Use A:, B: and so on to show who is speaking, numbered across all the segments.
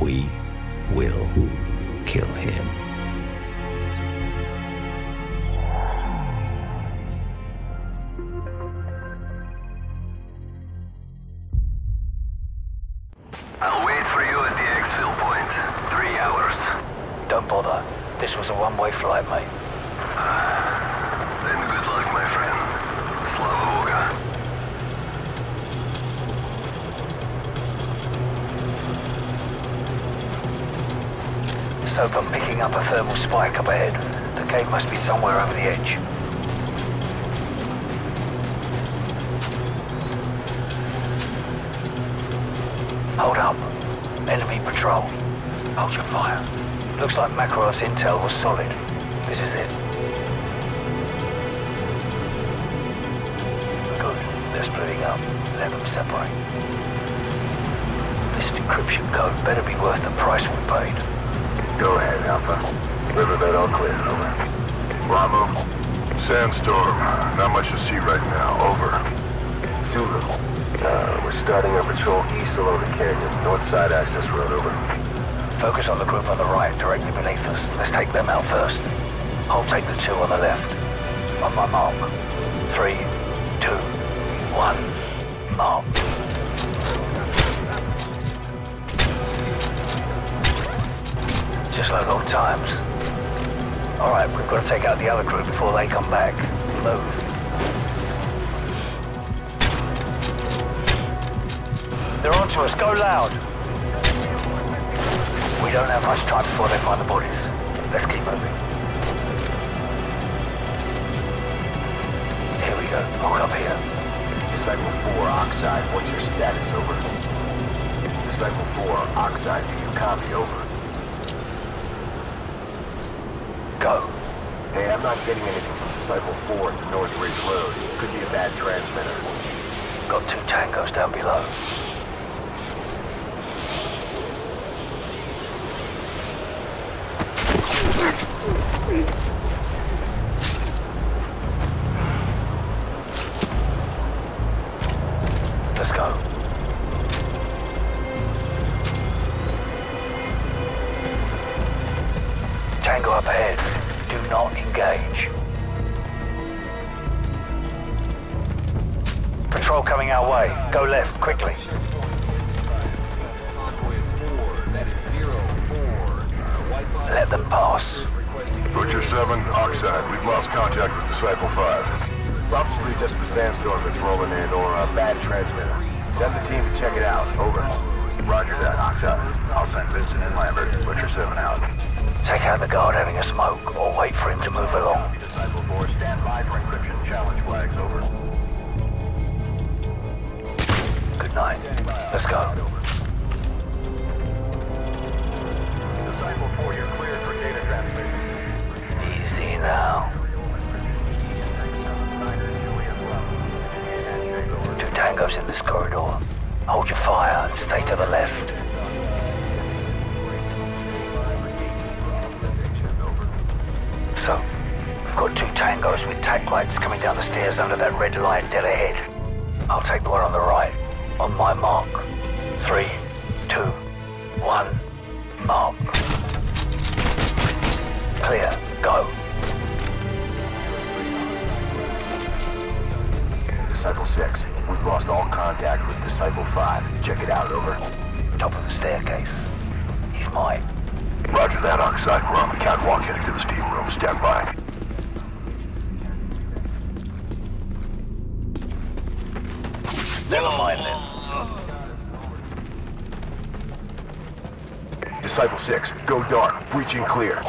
A: We will kill him.
B: I'll wait for you at the exfil point. Three hours.
C: Don't bother. This was a one-way flight, mate.
B: Then good luck, my friend. Slava Boga.
C: Soap, I'm picking up a thermal spike up ahead. The cave must be somewhere over the edge. Hold up. Enemy patrol. Hold your fire. Looks like Makarov's intel was solid. This is it. Good. They're splitting up. Let them separate. This decryption code better be worth the price we paid.
B: Go ahead, Alpha. Riverbed all clear. Over. Bravo. Sandstorm. Not much to see right now. Over. Zulu. Uh, we're starting our patrol east along the canyon. North side access road. Over.
C: Focus on the group on the right, directly beneath us. Let's take them out first. I'll take the two on the left. On my mark. Three, two, one, mark. Just like old times. All right, we've got to take out the other crew before they come back. Move. They're onto us. Go loud. We don't have much time before they find the bodies. Let's keep moving. Here we go. Hold up here.
B: Disciple 4, Oxide. What's your status? Over. Disciple 4, Oxide. Do you copy? Over.
C: Go.
B: Hey, I'm not getting anything from Disciple 4 at the North Ridge Road. Could be a bad transmitter.
C: Got two tangos down below. Let.
B: Butcher 7, Oxide. We've lost contact with Disciple 5. Probably just the sandstorm that's rolling in or a bad transmitter. Send the team to check it out. Over. Roger that, Oxide. I'll send Vincent and Lambert. Butcher 7 out.
C: Take out the guard having a smoke, or wait for him to move along.
B: Disciple 4, stand by for encryption challenge flags. Over.
C: Good night. Let's go. So, we've got two tangos with tack lights coming down the stairs under that red light dead ahead. I'll take the one on the right. On my mark. Three, two, one, mark. Clear. Go.
B: Disciple 6,
D: We've lost all contact with Disciple 5. Check it out, over.
C: Top of the staircase. He's mine.
D: Roger that, Oxide. We're on the catwalk heading to the steam room. Stand by.
C: Never mind then.
D: Disciple 6, go dark. Breaching clear.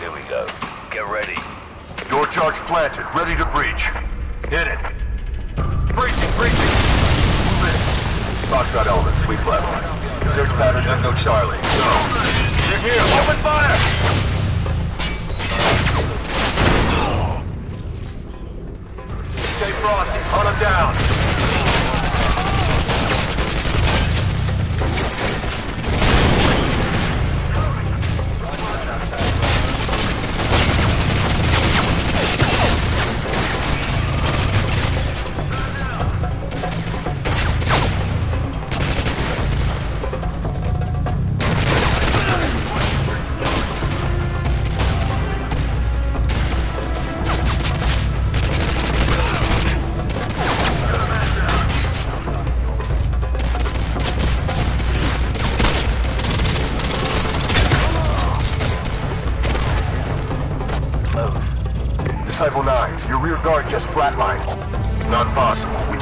C: Here we go. Get ready.
D: Door charge planted. Ready to breach. Hit it. Breaching, breaching. Move in. Foxtrot element, sweep left. Search pattern, Echo Charlie. Go. Here. Open fire! Stay frosty. Hunt him down.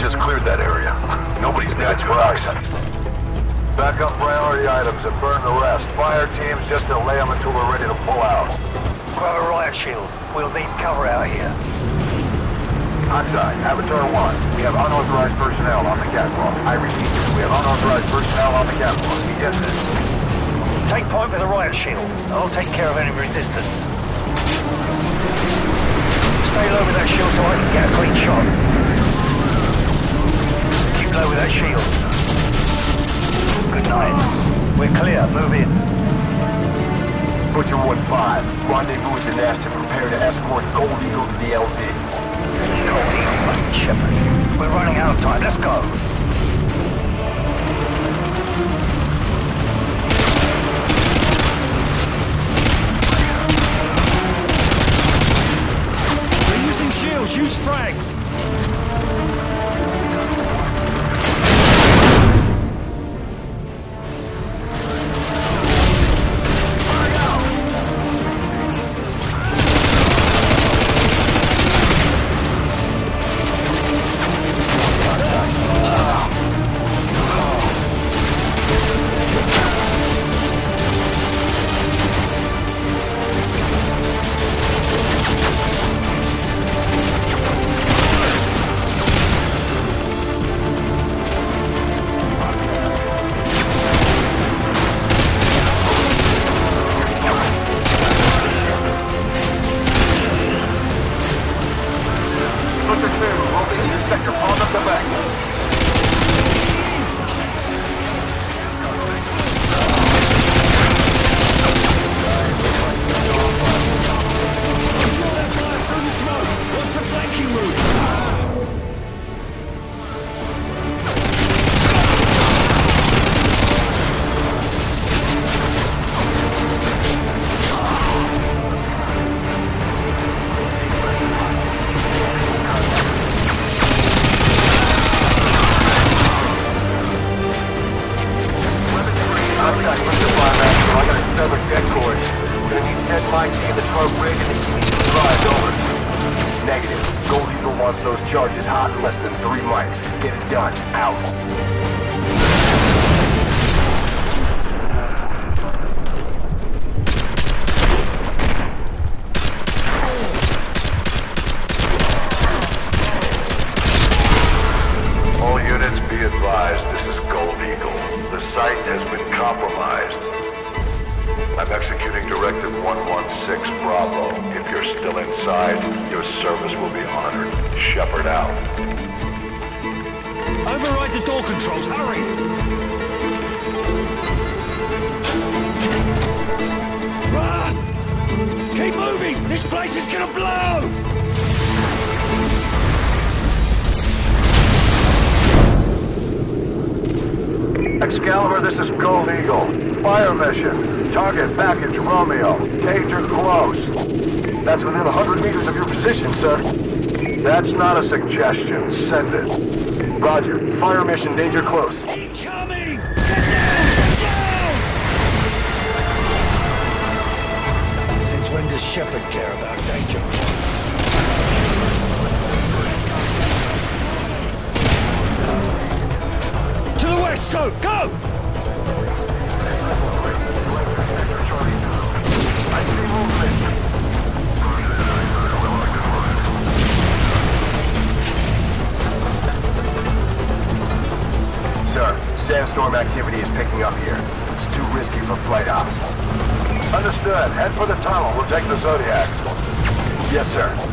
D: Just cleared that area. Nobody's dead. That's Oxide. Back up priority items and burn the rest. Fire teams just delay them until we're ready to pull out.
C: Grab a riot shield. We'll need cover out here.
D: Oxide, Avatar 1, we have unauthorized personnel on the catwalk. I repeat, we have unauthorized personnel on the catwalk. You get this?
C: Take point with the riot shield. I'll take care of any resistance. Stay low with that shield so I can get a clean shot. Keep low with that shield. Good night. We're clear. Move in.
D: Butcher 1-5, rendezvous with the Nest and prepare to escort Gold Eagle to the LZ.
C: Gold Eagle must be Shepherd. We're running out of time. Let's go.
B: They're using shields. Use frags.
D: Those charges hot in less than three mics. Get it done. Out.
B: Controls. Hurry. Run! Keep moving. This place is gonna blow.
D: Excalibur, this is Gold Eagle. Fire mission. Target package Romeo. Danger close. That's within 100 meters of your position, sir. That's not a suggestion. Send it.
B: Roger. Fire mission, danger close.
C: Incoming! Get down! Get down! Since when does Shepherd care about danger? To the west, so go!
B: Sir, sandstorm activity is picking up here. It's too risky for flight ops.
D: Understood. Head for the tunnel. We'll take the Zodiac.
B: Yes, sir.